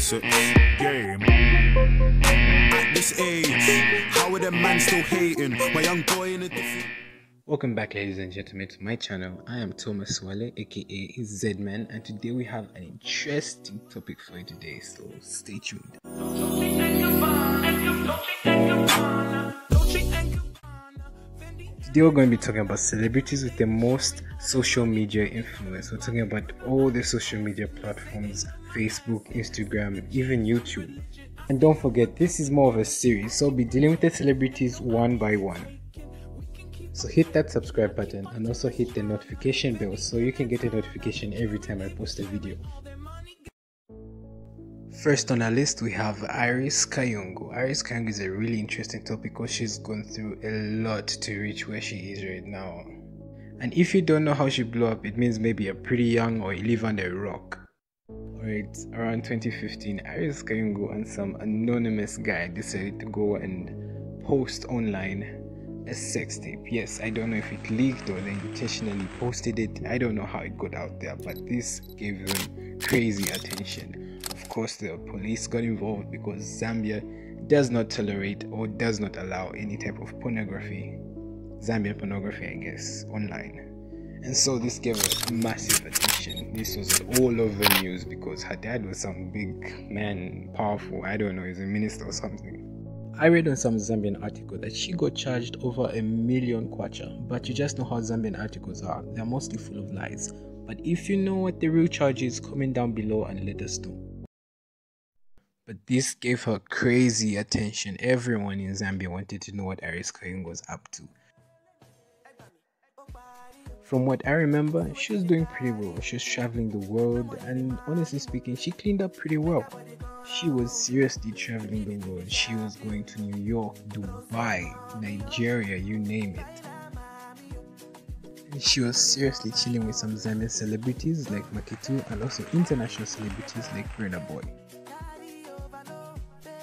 such game. At this age, how are them man still hating? My young boy in a different. Welcome back, ladies and gentlemen, to my channel. I am Thomas Siwale, aka Zedman, and today we have an interesting topic for you today, so stay tuned. Today we're going to be talking about celebrities with the most social media influence. We're talking about all the social media platforms Facebook, Instagram, even YouTube. And don't forget, this is more of a series, so I'll be dealing with the celebrities one by one. So hit that subscribe button and also hit the notification bell so you can get a notification every time I post a video. First on our list, we have Iris Kaingu. Iris Kaingu is a really interesting topic because she's gone through a lot to reach where she is right now. And if you don't know how she blew up, it means maybe you're pretty young or you live under a rock. Alright, around 2015, Iris Kaingu and some anonymous guy decided to go and post online a sex tape. Yes, I don't know if it leaked or they intentionally posted it. I don't know how it got out there, but this gave them crazy attention course, the police got involved because Zambia does not tolerate or does not allow any type of pornography, Zambian pornography, I guess, online. And so this gave her massive attention. This was all over news because her dad was some big man, powerful, I don't know, he's a minister or something. I read on some Zambian article that she got charged over a million kwacha, but you just know how Zambian articles are. They're mostly full of lies. But if you know what the real charge is, comment down below and let us know. But this gave her crazy attention. Everyone in Zambia wanted to know what Iris Kaingu was up to. From what I remember, she was doing pretty well. She was traveling the world, and honestly speaking, she cleaned up pretty well. She was seriously traveling the world. She was going to New York, Dubai, Nigeria, you name it. And she was seriously chilling with some Zambian celebrities like Macky 2 and also international celebrities like Burna Boy.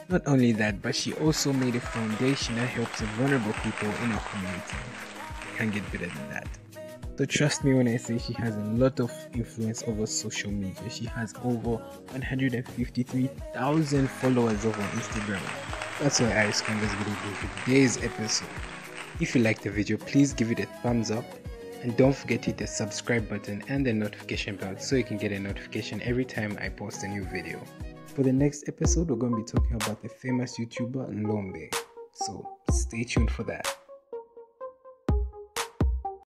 Not only that, but she also made a foundation that helps vulnerable people in our community. Can't get better than that. So trust me when I say she has a lot of influence over social media. She has over 153,000 followers over Instagram. That's why Kaingu is going to do today's episode. If you liked the video, please give it a thumbs up and don't forget to hit the subscribe button and the notification bell so you can get a notification every time I post a new video. For the next episode, we're going to be talking about the famous YouTuber Lombe. So stay tuned for that.